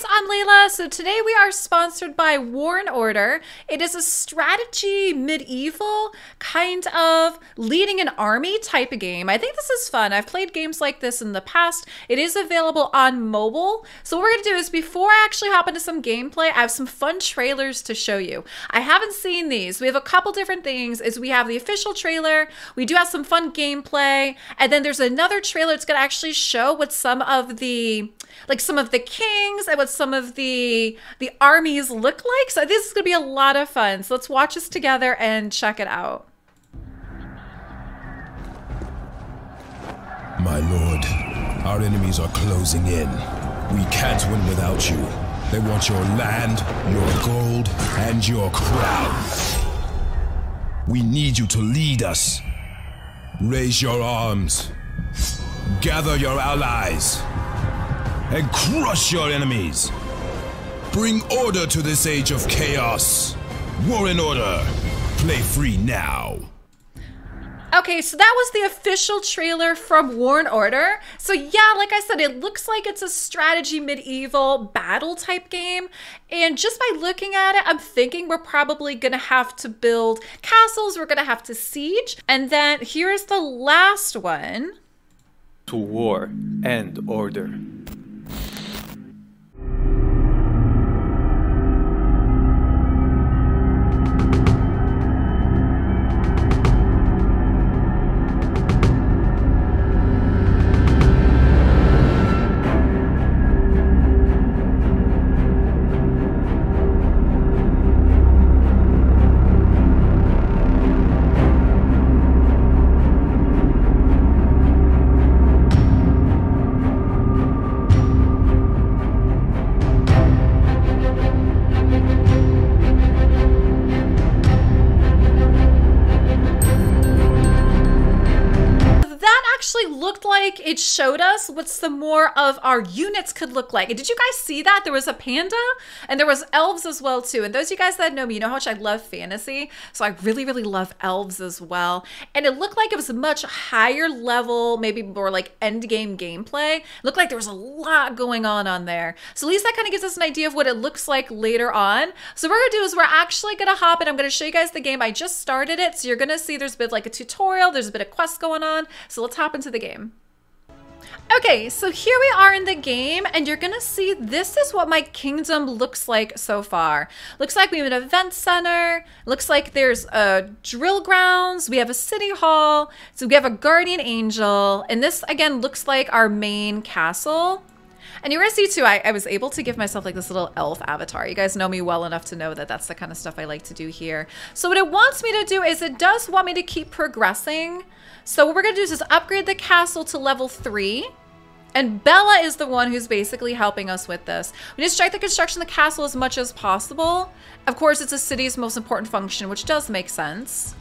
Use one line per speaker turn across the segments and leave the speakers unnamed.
guys, I'm Leila. So today we are sponsored by War and Order. It is a strategy medieval kind of leading an army type of game. I think this is fun. I've played games like this in the past. It is available on mobile. So what we're going to do is before I actually hop into some gameplay, I have some fun trailers to show you. I haven't seen these. We have a couple different things. Is we have the official trailer. We do have some fun gameplay. And then there's another trailer that's going to actually show what some of the like some of the kings and what some of the the armies look like. So this is going to be a lot of fun. So let's watch this together and check it out.
My lord, our enemies are closing in. We can't win without you. They want your land, your gold, and your crown. We need you to lead us. Raise your arms. Gather your allies and crush your enemies. Bring order to this age of chaos. War and Order. Play free now.
Okay, so that was the official trailer from War and Order. So yeah, like I said, it looks like it's a strategy medieval battle type game. And just by looking at it, I'm thinking we're probably gonna have to build castles, we're gonna have to siege. And then here's the last one.
To war and order.
Looked like it showed us what some more of our units could look like. And did you guys see that? There was a panda and there was elves as well too. And those of you guys that know me, you know how much I love fantasy. So I really, really love elves as well. And it looked like it was a much higher level, maybe more like end game gameplay. It looked like there was a lot going on on there. So at least that kind of gives us an idea of what it looks like later on. So what we're gonna do is we're actually gonna hop in. I'm gonna show you guys the game. I just started it. So you're gonna see there's a bit like a tutorial. There's a bit of quest going on. So let's hop into the game. Okay, so here we are in the game, and you're gonna see this is what my kingdom looks like so far. Looks like we have an event center, looks like there's a drill grounds, we have a city hall, so we have a guardian angel, and this again looks like our main castle. And you're gonna see too, I, I, was able to give myself like this little elf avatar. You guys know me well enough to know that that's the kind of stuff I like to do here. So what it wants me to do is it does want me to keep progressing. So what we're gonna do is just upgrade the castle to level three. And Bella is the one who's basically helping us with this. We need to strike the construction of the castle as much as possible. Of course, it's a city's most important function, which does make sense.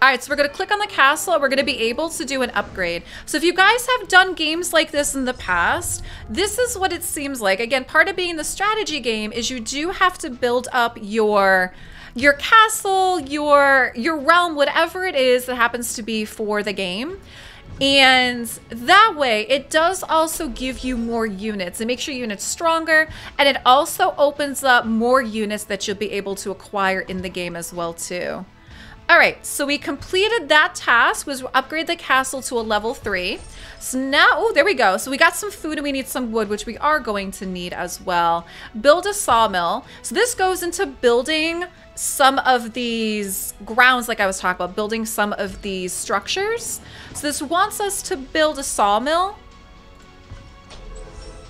All right, so we're gonna click on the castle and we're gonna be able to do an upgrade. So if you guys have done games like this in the past, this is what it seems like. Again, part of being the strategy game is you do have to build up your your castle, your your realm, whatever it is that happens to be for the game. And that way, it does also give you more units. It makes your units stronger, and it also opens up more units that you'll be able to acquire in the game as well too. All right, so we completed that task, was upgrade the castle to a level three. So now, oh, there we go. So we got some food and we need some wood, which we are going to need as well. Build a sawmill. So this goes into building some of these grounds like I was talking about, building some of these structures. So this wants us to build a sawmill.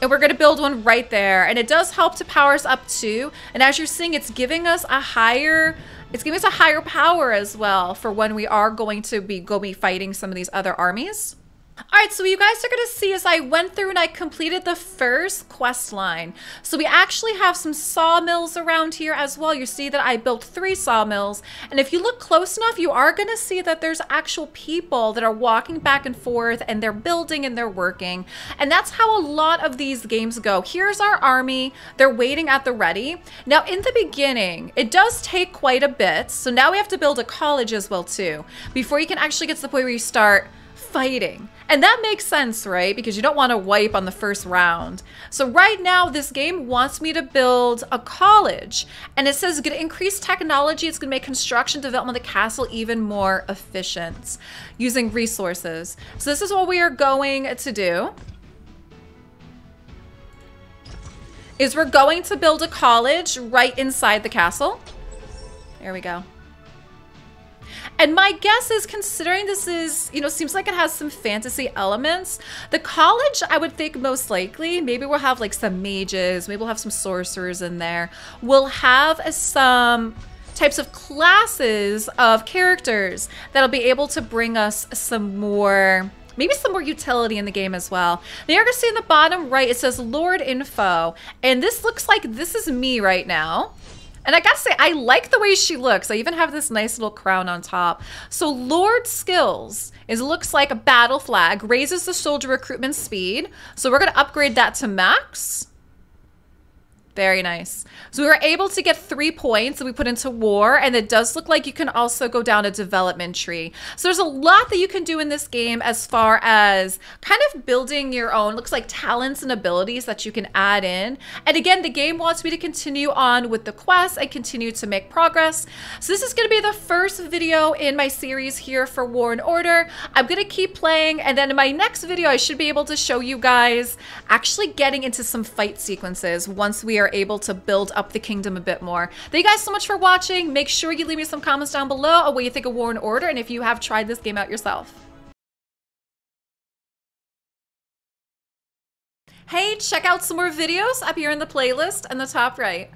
And we're going to build one right there. And it does help to power us up too. And as you're seeing, it's giving us a higher... It's giving us a higher power as well for when we are going to be go be fighting some of these other armies. All right, so you guys are gonna see as I went through and I completed the first quest line. So we actually have some sawmills around here as well. You see that I built three sawmills. And if you look close enough, you are gonna see that there's actual people that are walking back and forth and they're building and they're working. And that's how a lot of these games go. Here's our army. They're waiting at the ready. Now in the beginning, it does take quite a bit. So now we have to build a college as well too. Before you can actually get to the point where you start fighting. And that makes sense, right? Because you don't want to wipe on the first round. So right now, this game wants me to build a college. And it says it's going to increase technology. It's going to make construction development of the castle even more efficient using resources. So this is what we are going to do. Is we're going to build a college right inside the castle. There we go. And my guess is, considering this is, you know, seems like it has some fantasy elements, the college, I would think most likely, maybe we'll have like some mages, maybe we'll have some sorcerers in there. We'll have some types of classes of characters that'll be able to bring us some more maybe some more utility in the game as well. Now you're gonna see in the bottom right, it says Lord Info. And this looks like this is me right now. And I gotta say, I like the way she looks. I even have this nice little crown on top. So Lord Skills is looks like a battle flag, raises the soldier recruitment speed. So we're gonna upgrade that to max. Very nice. So we were able to get three points that we put into war, and it does look like you can also go down a development tree. So there's a lot that you can do in this game as far as kind of building your own, looks like talents and abilities that you can add in. And again, the game wants me to continue on with the quest and continue to make progress. So this is going to be the first video in my series here for War and Order. I'm going to keep playing, and then in my next video, I should be able to show you guys actually getting into some fight sequences once we are are able to build up the kingdom a bit more. Thank you guys so much for watching. Make sure you leave me some comments down below on what you think of War and Order and if you have tried this game out yourself. Hey, check out some more videos up here in the playlist in the top right.